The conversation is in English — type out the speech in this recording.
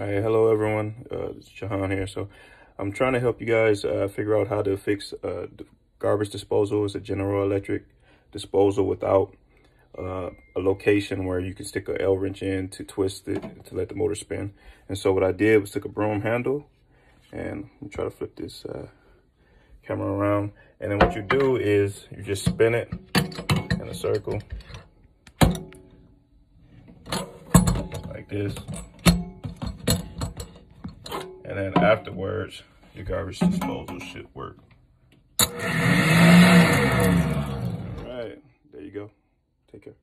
Hi, hello everyone. Uh, it's Jahan here. So I'm trying to help you guys uh, figure out how to fix uh, garbage disposal. It's a General Electric disposal without uh, a location where you can stick a L wrench in to twist it to let the motor spin. And so what I did was took a broom handle and i try to flip this uh, camera around. And then what you do is you just spin it in a circle like this. And then afterwards, your garbage disposal should work. All right, there you go. Take care.